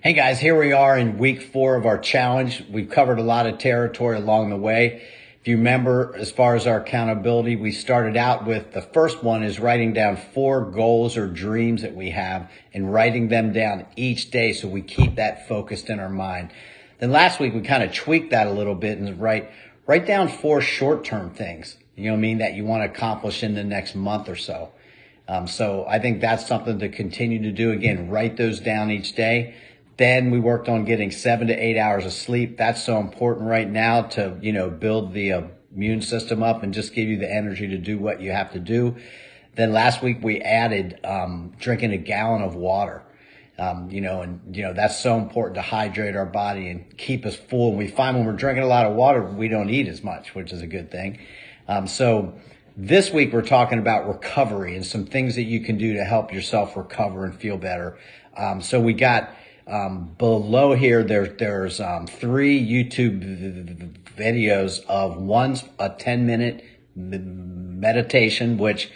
Hey guys, here we are in week four of our challenge. We've covered a lot of territory along the way. If you remember, as far as our accountability, we started out with the first one is writing down four goals or dreams that we have and writing them down each day so we keep that focused in our mind. Then last week we kind of tweaked that a little bit and write, write down four short-term things, you know what I mean, that you want to accomplish in the next month or so. Um, so I think that's something to continue to do. Again, write those down each day. Then we worked on getting seven to eight hours of sleep. That's so important right now to, you know, build the uh, immune system up and just give you the energy to do what you have to do. Then last week we added um, drinking a gallon of water. Um, you know, and you know that's so important to hydrate our body and keep us full. And we find when we're drinking a lot of water, we don't eat as much, which is a good thing. Um, so this week we're talking about recovery and some things that you can do to help yourself recover and feel better. Um, so we got um, below here, there, there's um, three YouTube videos of one's a 10 minute meditation, which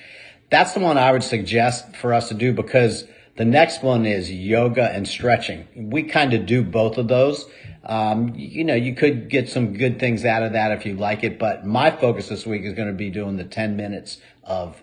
that's the one I would suggest for us to do because the next one is yoga and stretching. We kind of do both of those. Um, you know, you could get some good things out of that if you like it, but my focus this week is going to be doing the 10 minutes of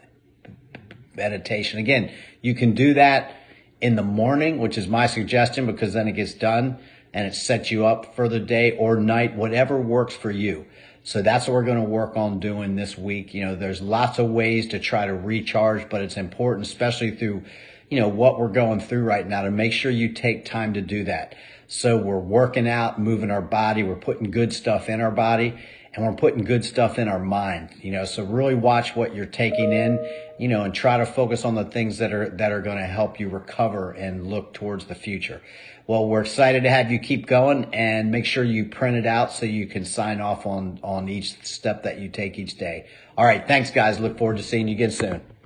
meditation. Again, you can do that in the morning, which is my suggestion because then it gets done and it sets you up for the day or night, whatever works for you. So that's what we're going to work on doing this week. You know, there's lots of ways to try to recharge, but it's important, especially through, you know, what we're going through right now to make sure you take time to do that. So we're working out, moving our body. We're putting good stuff in our body and we're putting good stuff in our mind, you know, so really watch what you're taking in, you know, and try to focus on the things that are, that are going to help you recover and look towards the future. Well, we're excited to have you keep going and make sure you print it out so you can sign off on, on each step that you take each day. All right. Thanks guys. Look forward to seeing you again soon.